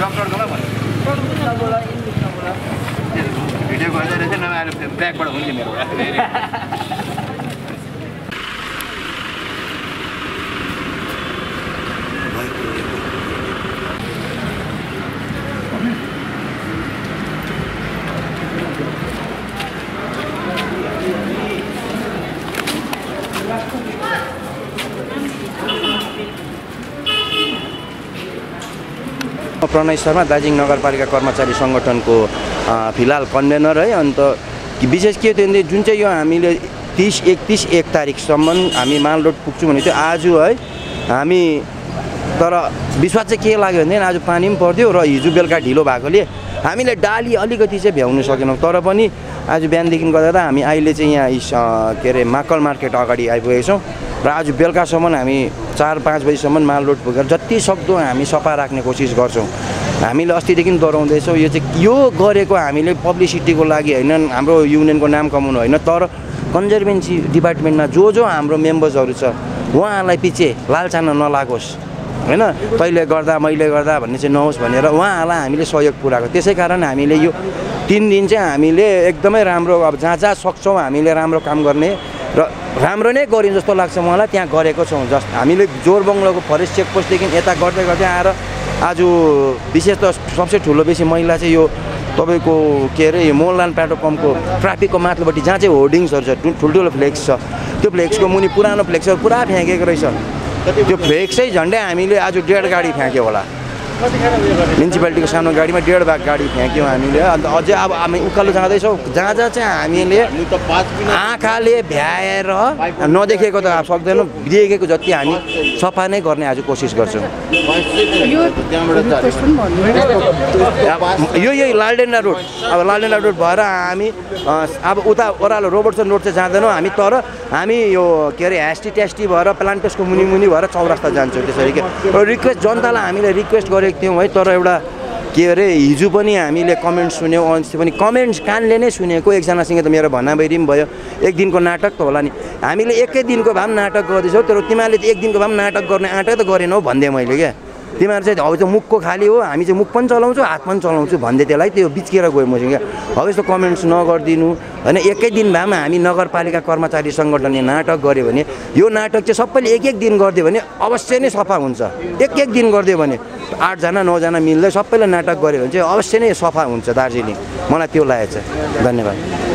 डक्टरकोमा भन्नु भिडियो गर्दै रहेछ नभए अहिले ब्यागबाट हुन्छ म प्रणय शर्मा दार्जिलिङ नगरपालिका कर्मचारी सङ्गठनको फिलहाल कन्भेनर है। अन्त विशेष के थियो जुन चाहिँ यो हामीले तिस एकतिस एक तारिकसम्म हामी माल रोड पुग्छौँ भने चाहिँ आज है हामी तर विश्वास चाहिँ के लाग्यो भने आज पानी पनि पर्थ्यो र हिजो बेलुका ढिलो भएकोले हामीले डाली अलिकति चाहिँ भ्याउनु सकेनौँ। तर पनि आज बिहानदेखि गर्दा हामी अहिले चाहिँ यहाँ के अरे माकल मार्केट अगाडि आइपुगेको छौँ। र आज बेलुकासम्म हामी चार पाँच बजीसम्म माल रोड पुगेर जति सक्दो हामी सफा राख्ने कोसिस गर्छौँ। हामीले अस्तिदेखि दोहोऱ्याउँदैछौँ यो चाहिँ यो गरेको हामीले पब्लिसिटीको लागि होइन हाम्रो युनियनको नाम कमाउनु होइन तर कन्जर्भेन्सी डिपार्टमेन्टमा जो जो हाम्रो मेम्बर्सहरू छ उहाँहरूलाई पछि लालचाना नलागोस्। होइन तैँले गर्दा मैले गर्दा भन्ने चाहिँ नहोस् भनेर उहाँहरूलाई हामीले सहयोग पुऱ्याएको। त्यसै कारण हामीले यो तिन दिन चाहिँ हामीले एकदमै राम्रो अब जहाँ जहाँ सक्छौँ हामीले राम्रो काम गर्ने र राम्रो नै गरिन्छ जस्तो लाग्छ मलाई त्यहाँ गरेको छौँ जस्ट। हामीले जोरबङ्गलोको फरेस्ट चेकपोस्टदेखि यता गर्दै गर्दै आएर आज विशेष त सबसे ठुलो बेसी मैला चाहिँ यो तपाईँको के अरे यो मोहनलाल पेट्रोल पम्पको ट्राफिकको माथिल्लोपट्टि जहाँ चाहिँ होर्डिङ्सहरू छ ठुल- ठुल्ठुलो फ्लेक्स छ। त्यो फ्लेक्सको मुनि पुरानो फ्लेक्सहरू पुरा फ्याँकेको रहेछ। त्यो फ्लेक्सै झन्डै हामीले आज डेढ गाडी फ्याँक्यो होला। म्युनिसिपालिटीको सानो गाडीमा डेढ भाग गाडी फ्याँक्यौँ हामीले। अन्त अझै अब हामी उकालो जाँदैछौँ। जहाँ जहाँ चाहिँ हामीले आँखाले भ्याएर नदेखेको त सक्दैनौँ। देखेको जति हामी सफा नै गर्ने आज कोसिस गर्छौँ। यो यही लालडेन्डा रोड। अब लालडेन्डा रोड भएर हामी अब उता ओह्रालो रोबर्टसन रोड चाहिँ जाँदैनौँ हामी तर हामी यो के अरे ह्यास्टी ट्यास्टी भएर प्लान्टसको मुनि मुनि भएर चौरास्ता जान्छौँ त्यसरी के। र रिक्वेस्ट जनतालाई हामीले रिक्वेस्ट गरेको थियौँ है तर एउटा के अरे हिजो पनि हामीले कमेन्ट सुन्यौँ अस्ति पनि कमेन्ट्स कानले नै सुनेको एकजनासँग त मेरो भनाबैरी पनि भयो। एक दिनको नाटक त होला नि। हामीले एकै दिनको भए पनि नाटक गर्दैछौँ तर तिमीहरूले त एक दिनको भए पनि नाटक गर्ने आँटै त गरेनौ भनिदिएँ मैले क्या। तिमीहरू चाहिँ हौ चाहिँ मुखको खाली हो हामी चाहिँ मुख पनि चलाउँछौँ हात पनि चलाउँछु भन्दै त्यसलाई त्यो बिच्किएर गयो मसँग क्या। हौ यस्तो कमेन्ट्स नगरिदिनु। होइन एकै दिन भए पनि हामी नगरपालिका कर्मचारी सङ्गठनले नाटक गऱ्यो भने यो नाटक चाहिँ सबैले एक एक दिन गरिदियो भने अवश्य नै सफा हुन्छ। एक एक दिन गरिदियो भने। आठजना नौजना मिल्दै सबैले नाटक गऱ्यो भने चाहिँ अवश्य नै सफा हुन्छ दार्जिलिङ। मलाई त्यो लागेको छ। धन्यवाद।